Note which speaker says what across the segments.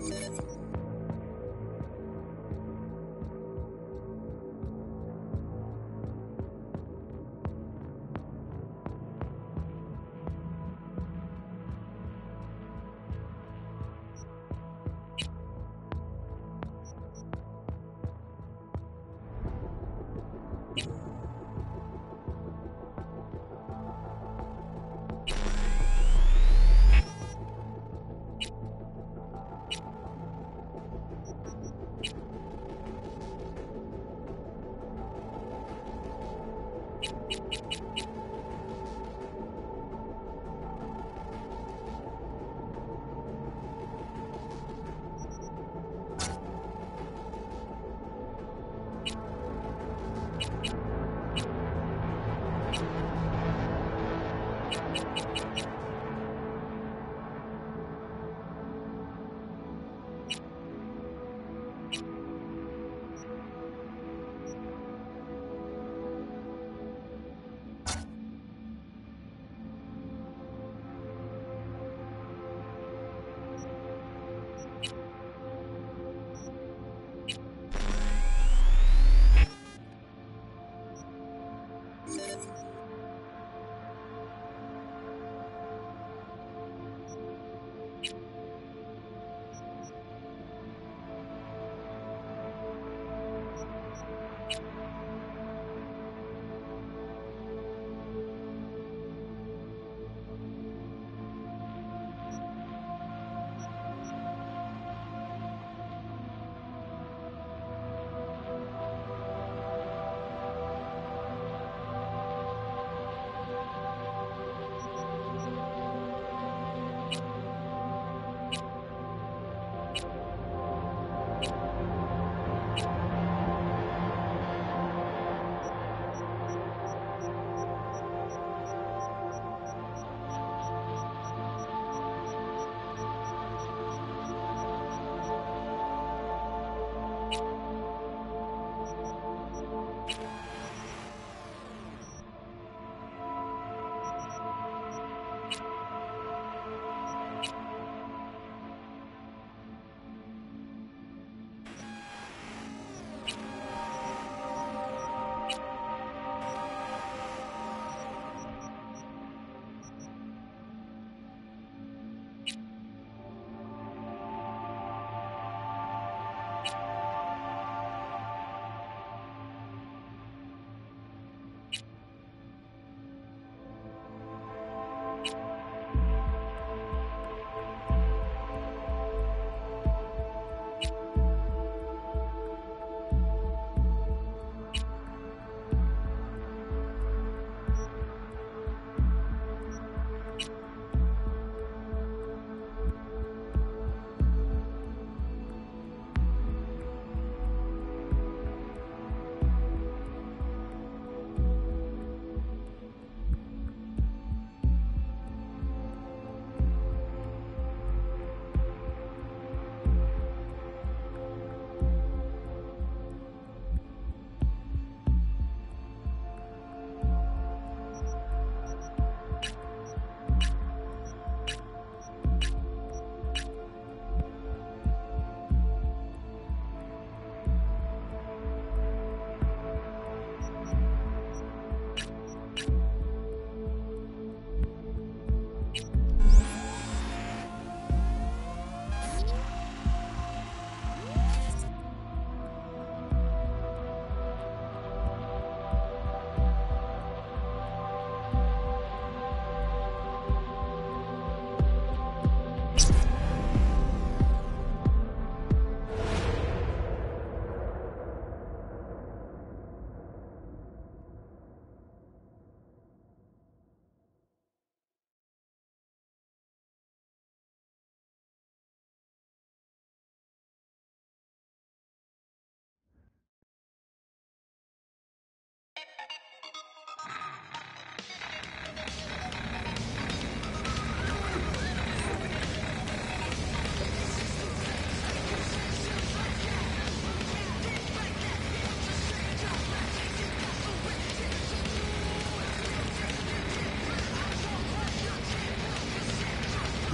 Speaker 1: Thank you.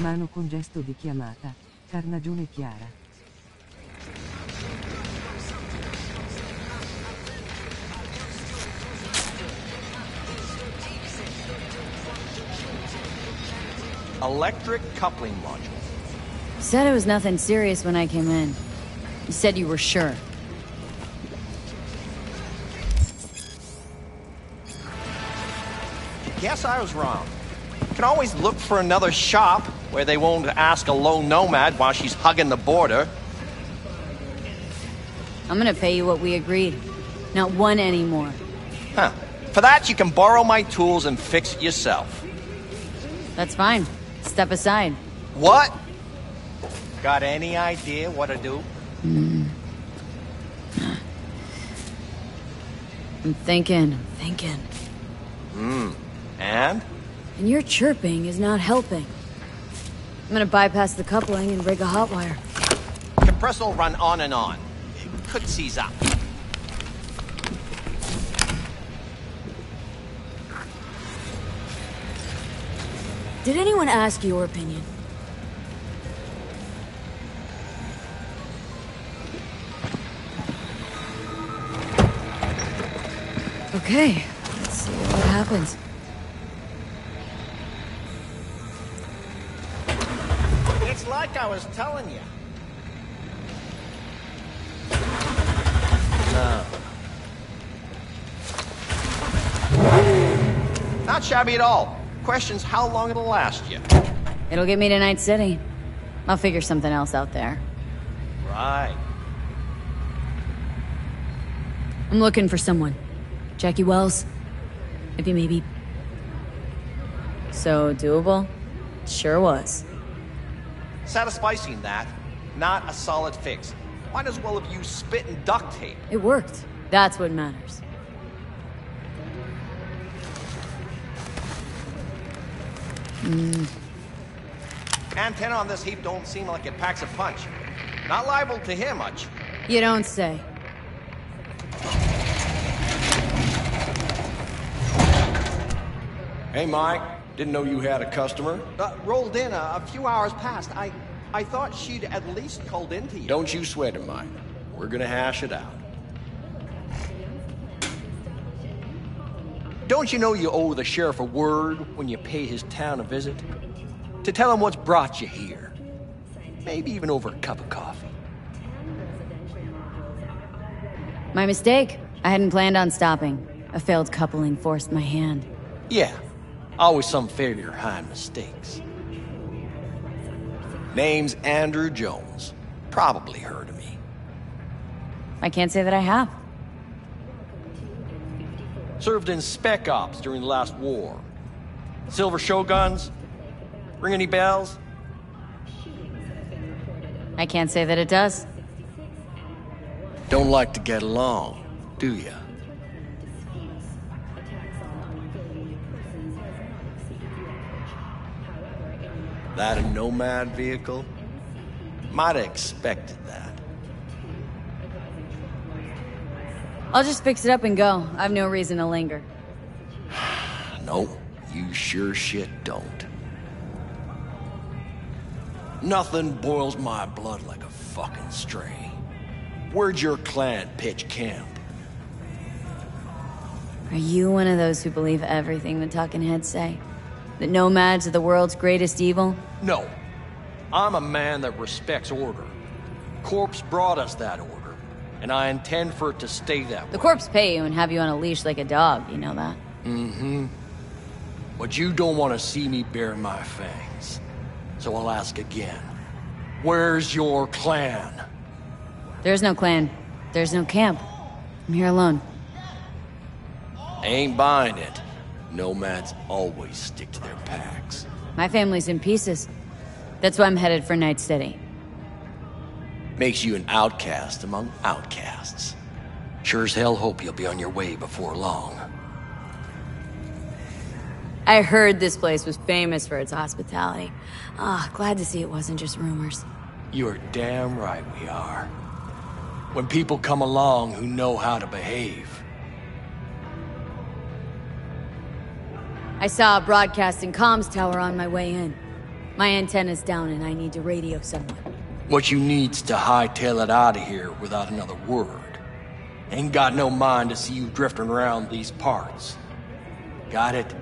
Speaker 1: Mano con gesto di chiamata.
Speaker 2: Carnagione chiara.
Speaker 3: Electric coupling module.
Speaker 4: Said it was nothing serious when I came in. You said you were sure.
Speaker 3: Guess I was wrong. Can always look for another shop where they won't ask a lone nomad while she's hugging the border.
Speaker 4: I'm gonna pay you what we agreed. Not one anymore.
Speaker 3: Huh. For that, you can borrow my tools and fix it yourself.
Speaker 4: That's fine. Step aside.
Speaker 3: What? Got any idea what to do?
Speaker 4: I'm thinking, I'm thinking. Hmm.
Speaker 3: And?
Speaker 4: And your chirping is not helping. I'm gonna bypass the coupling and rig a hot wire.
Speaker 3: Compressor will run on and on. It could seize up.
Speaker 4: Did anyone ask your opinion? Okay, let's see what happens.
Speaker 3: Like I was telling you. No. Not shabby at all. Question's how long it'll last you.
Speaker 4: It'll get me to Night City. I'll figure something else out there.
Speaker 3: Right.
Speaker 4: I'm looking for someone. Jackie Welles? If you maybe. So doable? Sure was.
Speaker 3: Satisficing that, not a solid fix. Might as well have used spit and duct tape.
Speaker 4: It worked. That's what matters. Mm.
Speaker 3: Antenna on this heap don't seem like it packs a punch. Not liable to hear much.
Speaker 4: You don't say.
Speaker 5: Hey, Mike. Didn't know you had a customer.
Speaker 3: Uh, rolled in a, a few hours past. I, I thought she'd at least called into you.
Speaker 5: Don't you sweat it, Mike. We're gonna hash it out.
Speaker 3: Don't you know you owe the sheriff a word when you pay his town a visit? To tell him what's brought you here. Maybe even over a cup of coffee.
Speaker 4: My mistake. I hadn't planned on stopping. A failed coupling forced my hand.
Speaker 3: Yeah, always some failure hide mistakes. Name's Andrew Jones. Probably heard of me.
Speaker 4: I can't say that I have.
Speaker 3: Served in Spec Ops during the last war. Silver Shoguns? Ring any bells?
Speaker 4: I can't say that it does.
Speaker 5: Don't like to get along, do ya? That a nomad vehicle?
Speaker 3: Might have expected that.
Speaker 4: I'll just fix it up and go. I've no reason to linger.
Speaker 5: No, you sure shit don't. Nothing boils my blood like a fucking stray. Where'd your clan pitch camp?
Speaker 4: Are you one of those who believe everything the talking heads say? That nomads are the world's greatest evil?
Speaker 3: No. I'm a man that respects order. Corpse brought us that order, and I intend for it to stay that
Speaker 4: The
Speaker 3: way.
Speaker 4: corpse pay you and have you on a leash like a dog, you know that? Mm-hmm.
Speaker 5: But you don't want to see me bare my fangs. So I'll ask again. Where's your clan?
Speaker 4: There's no clan. There's no camp. I'm here alone.
Speaker 5: I Ain't buying it. Nomads always stick to their packs.
Speaker 4: My family's in pieces. That's why I'm headed for Night City.
Speaker 5: Makes you an outcast among outcasts. Sure as hell hope you'll be on your way before long.
Speaker 4: I heard this place was famous for its hospitality. Ah, glad to see it wasn't just rumors.
Speaker 5: You're damn right we are. When people come along who know how to behave.
Speaker 4: I saw a broadcasting comms tower on my way in. My antenna's down and I need to radio someone.
Speaker 3: What you need's to hightail it out of here without another word. Ain't got no mind to see you drifting around these parts. Got it?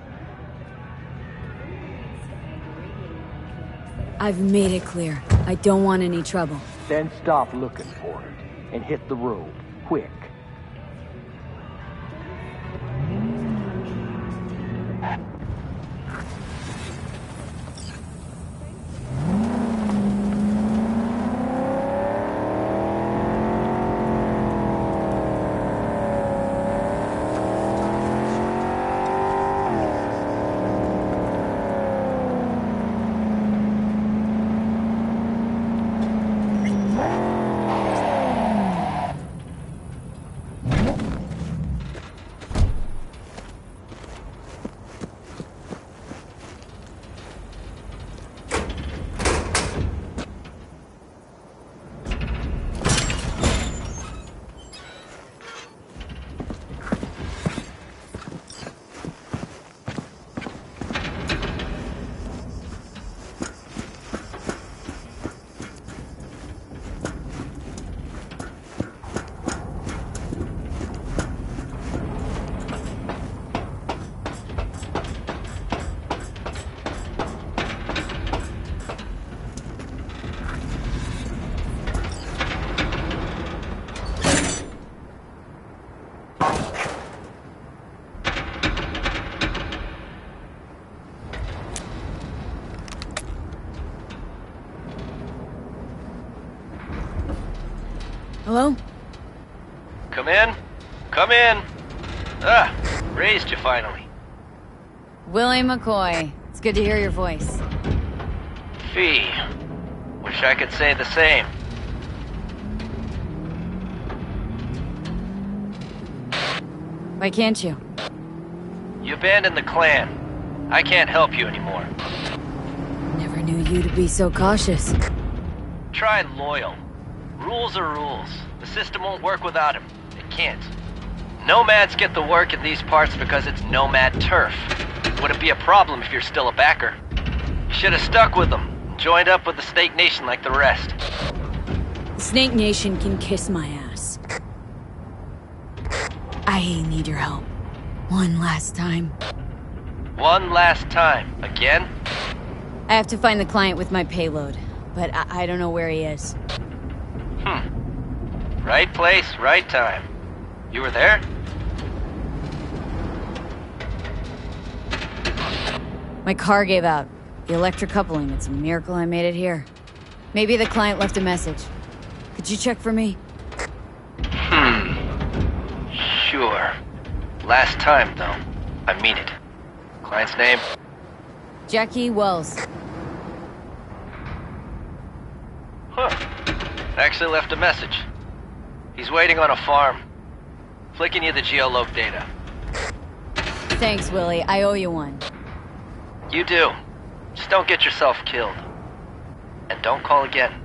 Speaker 4: I've made it clear. I don't want any trouble.
Speaker 3: Then stop looking for it and hit the road, quick.
Speaker 4: Hello?
Speaker 2: Come in. Come in. Ah, raised you finally.
Speaker 4: Willie McCoy. It's good to hear your voice.
Speaker 2: Fee. Wish I could say the same.
Speaker 4: Why can't you?
Speaker 2: You abandoned the clan. I can't help you anymore.
Speaker 4: Never knew you to be so cautious.
Speaker 2: Try loyal. Rules are rules. The system won't work without him. It can't. Nomads get the work in these parts because it's nomad turf. Wouldn't be a problem if you're still a backer. You should have stuck with them. and Joined up with the Snake Nation like the rest.
Speaker 4: Snake Nation can kiss my ass. I need your help. One last time.
Speaker 2: One last time. Again?
Speaker 4: I have to find the client with my payload, but I, I don't know where he is. Hmm.
Speaker 2: Right place, right time. You were there?
Speaker 4: My car gave out. The electric coupling. It's a miracle I made it here. Maybe the client left a message. Could you check for me? Hmm.
Speaker 2: Sure. Last time, though. I mean it. Client's name?
Speaker 4: Jackie Welles.
Speaker 2: Huh. Actually left a message. He's waiting on a farm. Flicking you the geoloc data.
Speaker 4: Thanks, Willie. I owe you one.
Speaker 2: You do. Just don't get yourself killed. And don't call again.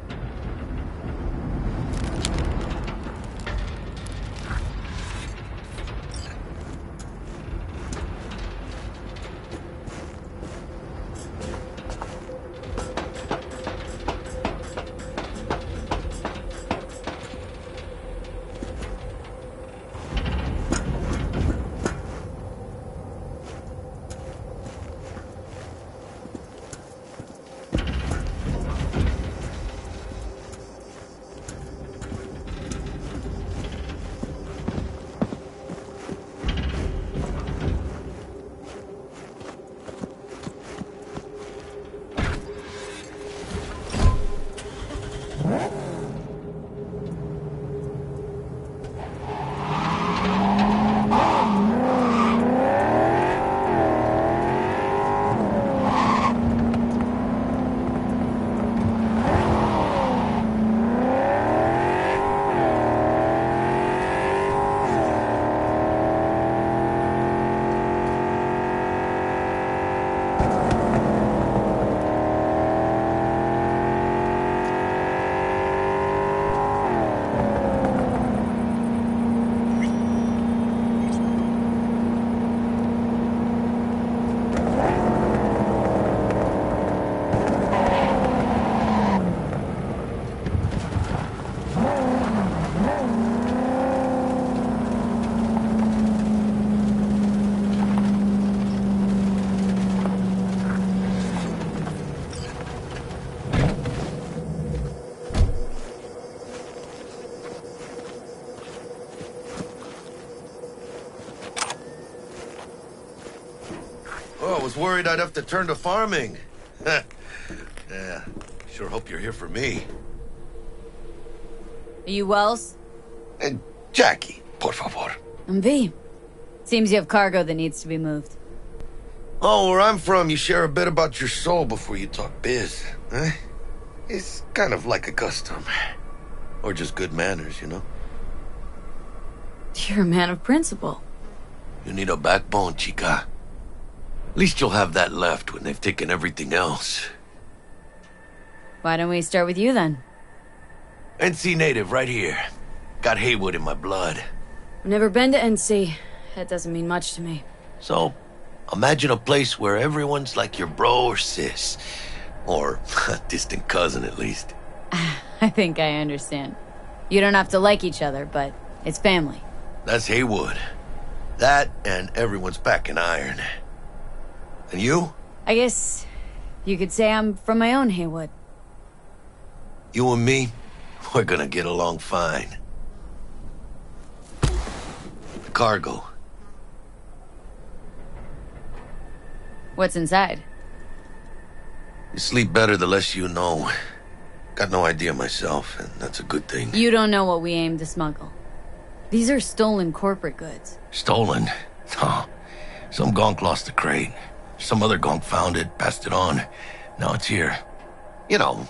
Speaker 6: Was worried I'd have to turn to farming. yeah, sure hope you're here for me.
Speaker 4: Are you Welles?
Speaker 6: And Jackie, por favor.
Speaker 4: I'm V. Seems you have cargo that needs to be moved.
Speaker 6: Oh, where I'm from, you share a bit about your soul before you talk biz. Eh? It's kind of like a custom. Or just good manners, you know?
Speaker 4: You're a man of principle.
Speaker 6: You need a backbone, chica. At least you'll have that left when they've taken everything else.
Speaker 4: Why don't we start with you then?
Speaker 6: NC native, right here. Got Heywood in my blood.
Speaker 4: I've never been to NC. That doesn't mean much to me.
Speaker 6: So, imagine a place where everyone's like your bro or sis. Or a distant cousin, at least.
Speaker 4: I think I understand. You don't have to like each other, but it's family.
Speaker 6: That's Heywood. That and everyone's back in iron. And you?
Speaker 4: I guess you could say I'm from my own Heywood.
Speaker 6: You and me, we're gonna get along fine. The cargo.
Speaker 4: What's inside?
Speaker 6: You sleep better the less you know. Got no idea myself, and that's a good thing.
Speaker 4: You don't know what we aim to smuggle. These are stolen corporate goods.
Speaker 6: Stolen? No. Some gonk lost the crate. Some other gonk found it, passed it on. Now it's here. You know,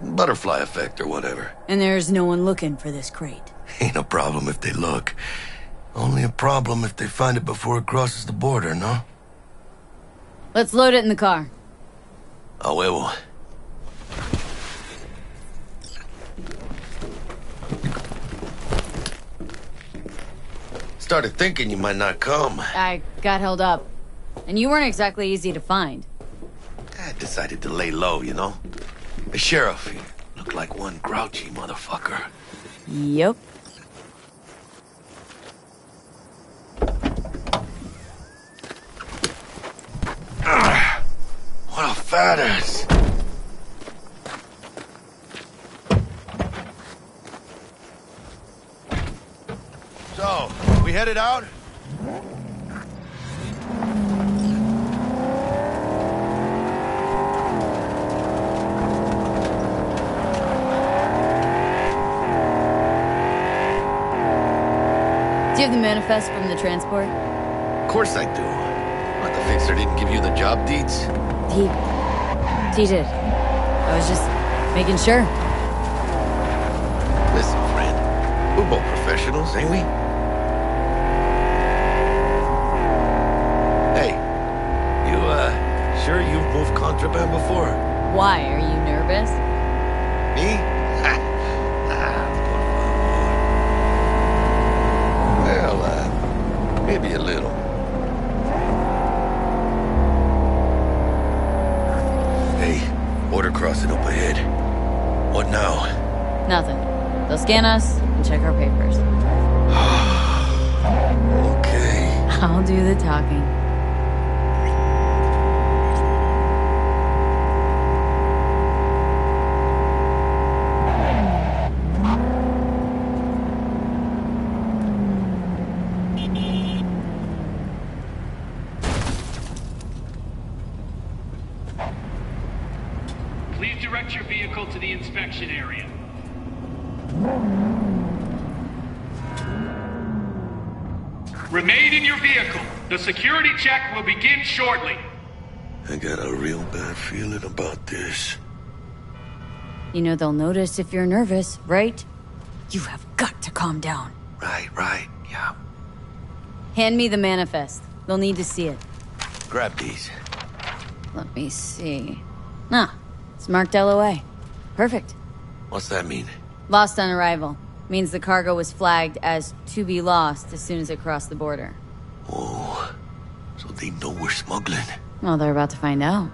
Speaker 6: butterfly effect or whatever.
Speaker 4: And there's no one looking for this crate.
Speaker 6: Ain't a problem if they look. Only a problem if they find it before it crosses the border, no?
Speaker 4: Let's load it in the car.
Speaker 6: Ah, a huevo. Started thinking you might not come.
Speaker 4: I got held up. And you weren't exactly easy to find.
Speaker 6: I decided to lay low, you know? The sheriff here looked like one grouchy motherfucker.
Speaker 4: Yep.
Speaker 6: Ah, what a fat ass. So, we headed out?
Speaker 4: The manifest from the transport?
Speaker 6: Of course I do. What, the fixer didn't give you the job deeds?
Speaker 4: He. He did. I was just making sure.
Speaker 6: Listen, friend. We're both professionals, ain't we? Hey, you, uh, sure you've moved contraband before?
Speaker 4: Why? Are you nervous?
Speaker 6: Me?
Speaker 4: Scan us and check our papers.
Speaker 6: Okay.
Speaker 4: I'll do the talking.
Speaker 7: Please direct your vehicle to the inspection area. Remain in your vehicle. The security check will begin shortly.
Speaker 6: I got a real bad feeling about this.
Speaker 4: You know they'll notice if you're nervous, right? You have got to calm down.
Speaker 6: Right, right, yeah.
Speaker 4: Hand me the manifest. They'll need to see it.
Speaker 6: Grab these.
Speaker 4: Let me see. Ah, it's marked LOA. Perfect.
Speaker 6: What's that mean?
Speaker 4: Lost on arrival. Means the cargo was flagged as to be lost as soon as it crossed the border.
Speaker 6: Oh, so they know we're smuggling.
Speaker 4: Well, they're about to find out.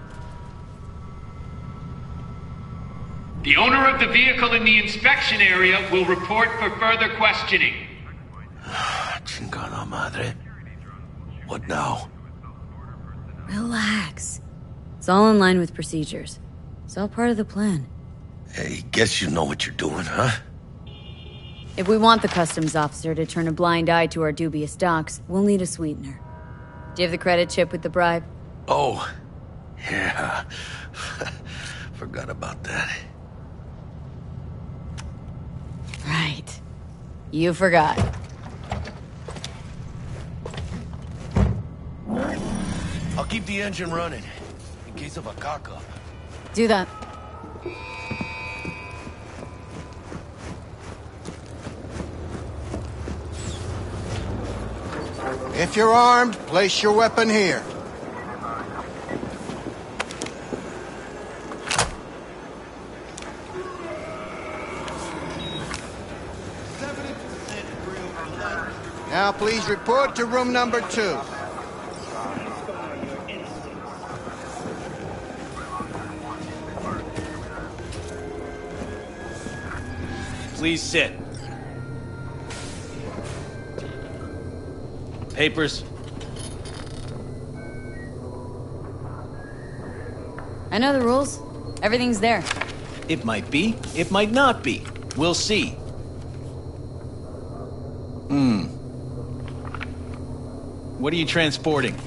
Speaker 7: The owner of the vehicle in the inspection area will report for further questioning.
Speaker 6: Chingada madre. What now?
Speaker 4: Relax. It's all in line with procedures. It's all part of the plan.
Speaker 6: Hey, guess you know what you're doing, huh?
Speaker 4: If we want the customs officer to turn a blind eye to our dubious docs, we'll need a sweetener. Do you have the credit chip with the bribe?
Speaker 6: Oh, yeah. Forgot about that.
Speaker 4: Right. You forgot.
Speaker 6: I'll keep the engine running, in case of a cock-up.
Speaker 4: Do that.
Speaker 8: If you're armed, place your weapon here. Now please report to room number two.
Speaker 3: Please sit. Papers.
Speaker 4: I know the rules. Everything's there.
Speaker 3: It might be, it might not be. We'll see. Hmm. What are you transporting?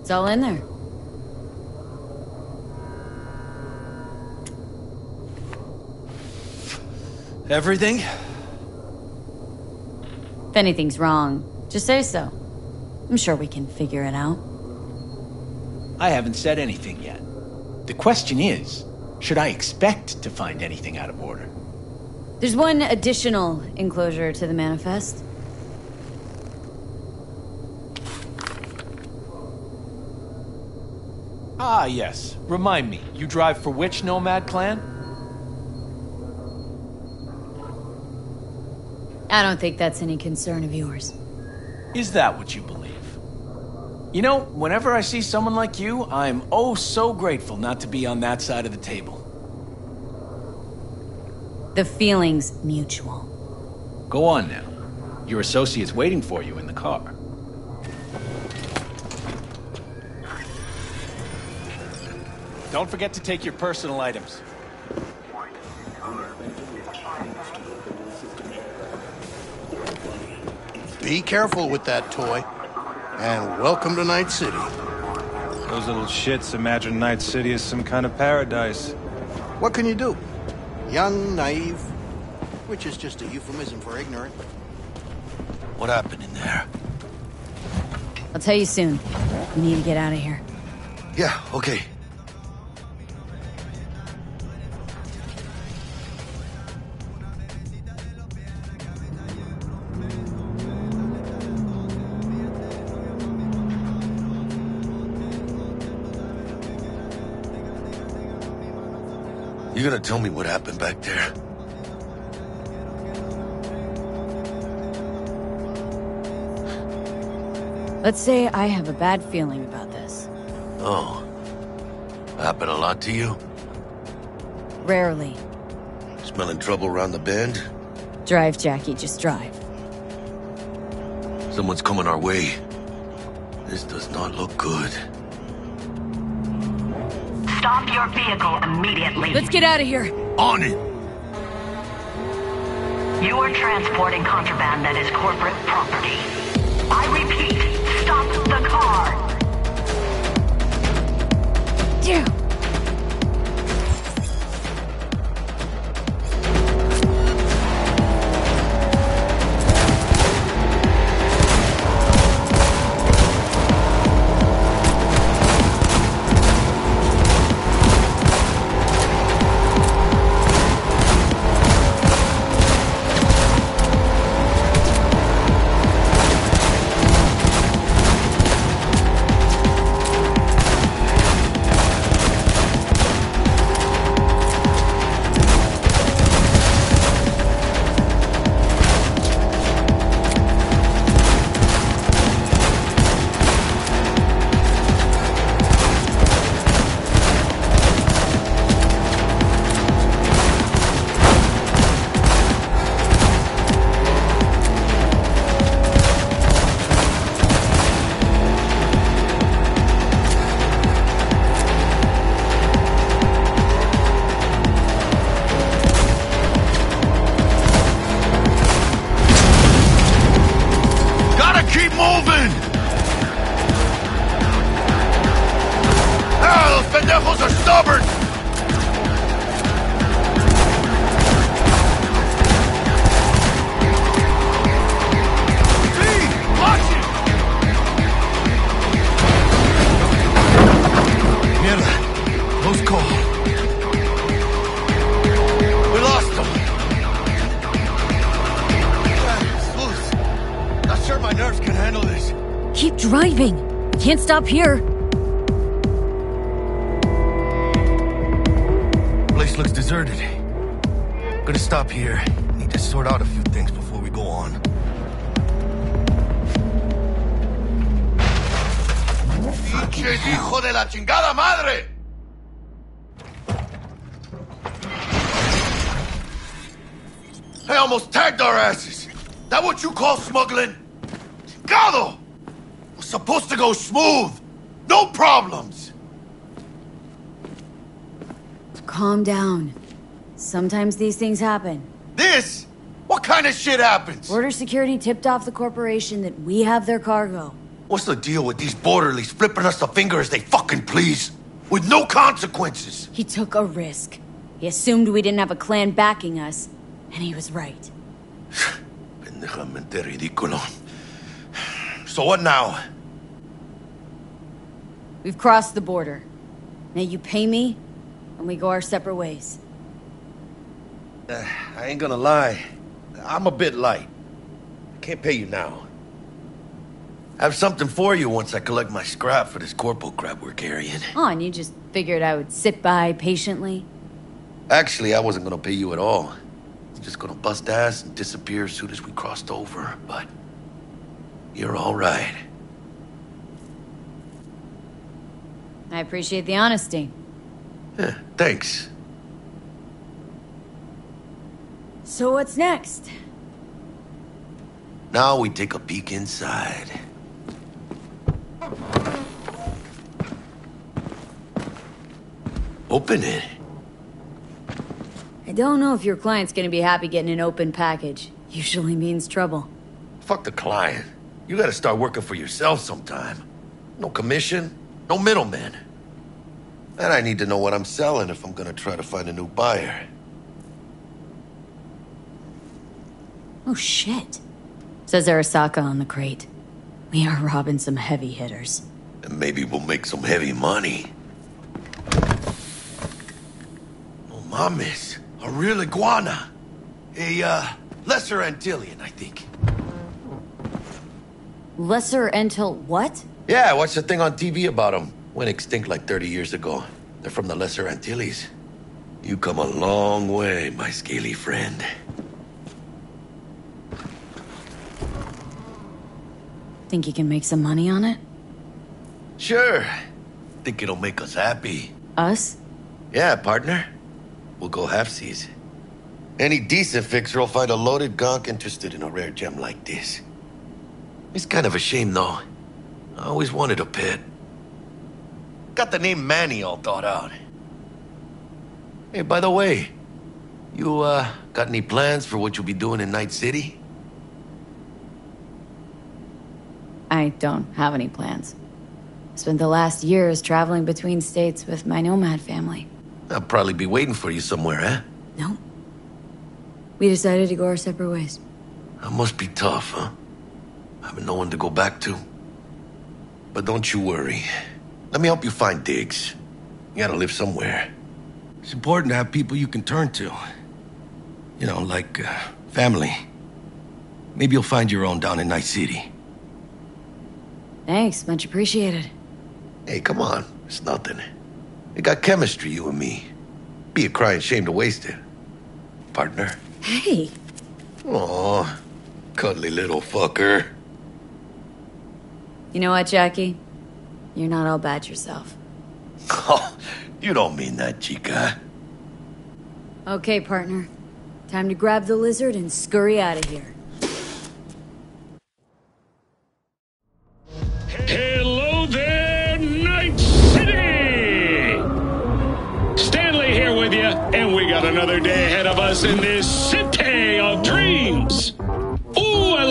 Speaker 4: It's all in there.
Speaker 3: Everything?
Speaker 4: If anything's wrong, just say so. I'm sure we can figure it out.
Speaker 3: I haven't said anything yet. The question is, should I expect to find anything out of order?
Speaker 4: There's one additional enclosure to the manifest.
Speaker 3: Ah, yes. Remind me, you drive for which Nomad clan?
Speaker 4: I don't think that's any concern of yours.
Speaker 3: Is that what you believe? You know, whenever I see someone like you, I'm oh so grateful not to be on that side of the table.
Speaker 4: The feeling's mutual.
Speaker 3: Go on now. Your associate's waiting for you in the car. Don't forget to take your personal items.
Speaker 8: Be careful with that toy. And welcome to Night City.
Speaker 9: Those little shits imagine Night City is some kind of paradise.
Speaker 8: What can you do? Young, naive, which is just a euphemism for ignorant.
Speaker 6: What happened in there?
Speaker 4: I'll tell you soon. We need to get out of here.
Speaker 6: Yeah, okay. You gonna tell me what happened back there?
Speaker 4: Let's say I have a bad feeling about this.
Speaker 6: Oh. Happened a lot to you?
Speaker 4: Rarely.
Speaker 6: Smelling trouble around the bend?
Speaker 4: Drive, Jackie, just drive.
Speaker 6: Someone's coming our way. This does not look good.
Speaker 10: Stop your vehicle immediately.
Speaker 4: Let's get out of here.
Speaker 6: On it!
Speaker 10: You are transporting contraband that is corporate property. I repeat, stop the car.
Speaker 4: Damn. Stop here.
Speaker 6: Place looks deserted. Gonna stop here. Need to sort out a few things before we go on. ¡Pinches hijo de la chingada madre! I almost tagged our asses. That what you call smuggling? Chingado! Supposed to go smooth. No problems.
Speaker 4: Calm down. Sometimes these things happen.
Speaker 6: This? What kind of shit happens?
Speaker 4: Border security tipped off the corporation that we have their cargo.
Speaker 6: What's the deal with these borderlies flipping us the finger as they fucking please? With no consequences?
Speaker 4: He took a risk. He assumed we didn't have a clan backing us, and he was right.
Speaker 6: So what now?
Speaker 4: We've crossed the border. Now you pay me, and we go our separate ways.
Speaker 6: Uh, I ain't gonna lie. I'm a bit light. I can't pay you now. I have something for you once I collect my scrap for this corporal crap we're carrying.
Speaker 4: Oh, and you just figured I would sit by patiently?
Speaker 6: Actually, I wasn't gonna pay you at all. I was just gonna bust ass and disappear as soon as we crossed over, but you're all right.
Speaker 4: I appreciate the honesty.
Speaker 6: Yeah, thanks.
Speaker 4: So what's next?
Speaker 6: Now we take a peek inside. Open it.
Speaker 4: I don't know if your client's gonna be happy getting an open package. Usually means trouble.
Speaker 6: Fuck the client. You gotta start working for yourself sometime. No commission, no middleman. And I need to know what I'm selling if I'm gonna try to find a new buyer.
Speaker 4: Oh shit. Says Arasaka on the crate. We are robbing some heavy hitters.
Speaker 6: And maybe we'll make some heavy money. Oh, mames. A real iguana. A, uh, lesser Antillean, I think.
Speaker 4: Lesser Antil what?
Speaker 6: Yeah, I watched a thing on TV about them. Went extinct like 30 years ago. They're from the Lesser Antilles. You come a long way, my scaly friend.
Speaker 4: Think you can make some money on it?
Speaker 6: Sure. Think it'll make us happy.
Speaker 4: Us?
Speaker 6: Yeah, partner. We'll go halfsies. Any decent fixer will find a loaded gonk interested in a rare gem like this. It's kind of a shame, though. I always wanted a pet. Got the name Manny all thought out. Hey, by the way, you, uh, got any plans for what you'll be doing in Night City?
Speaker 4: I don't have any plans. Spent the last years traveling between states with my nomad family.
Speaker 6: I'll probably be waiting for you somewhere, eh?
Speaker 4: No. We decided to go our separate ways.
Speaker 6: That must be tough, huh? Having no one to go back to. But don't you worry. Let me help you find digs. You gotta live somewhere. It's important to have people you can turn to. You know, like, uh, family. Maybe you'll find your own down in Night City.
Speaker 4: Thanks, much appreciated.
Speaker 6: Hey, come on. It's nothing. We got chemistry, you and me. Be a crying shame to waste it. Partner.
Speaker 4: Hey,
Speaker 6: Aw, cuddly little fucker.
Speaker 4: You know what, Jackie? You're not all bad yourself.
Speaker 6: Oh, you don't mean that, chica.
Speaker 4: Okay, partner. Time to grab the lizard and scurry out of here.
Speaker 7: Hello there, Night City! Stanley here with you, and we got another day ahead of us in this city of dreams.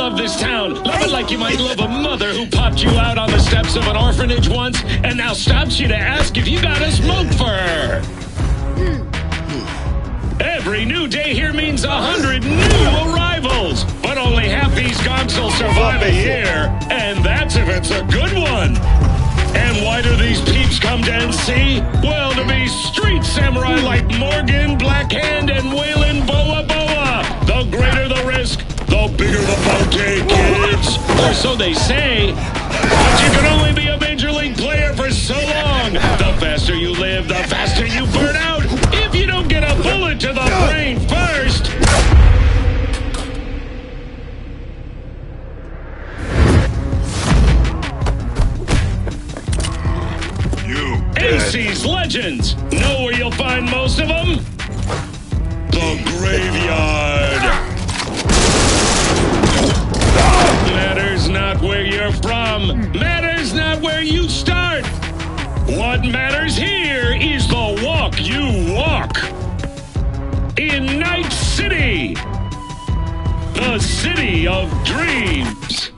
Speaker 7: Love this town. Love it like you might love a mother who popped you out on the steps of an orphanage once and now stops you to ask if you got a smoke for her. Every new day here means a hundred new arrivals, but only half these gonks will survive a year, and that's if it's a good one. And why do these peeps come to NC? Well, to be street samurai like Morgan, Blackhand, and Weyland Boa Boa. The greater the risk, the bigger the bounty, kids. Or so they say. But you can only be a major league player for so long. The faster you live, the faster you burn out. If you don't get a bullet to the brain first.
Speaker 6: You
Speaker 7: AC's Legends. Know where you'll find most of them? Of dreams.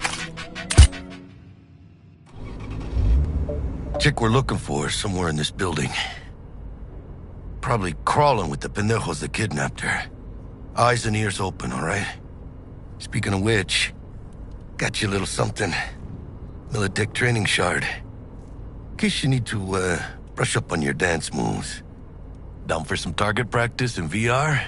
Speaker 6: Chick we're looking for is somewhere in this building. Probably crawling with the pendejos that kidnapped her. Eyes and ears open, all right? Speaking of which, got you a little something. Militech training shard. In case you need to, uh, brush up on your dance moves. Down for some target practice in VR?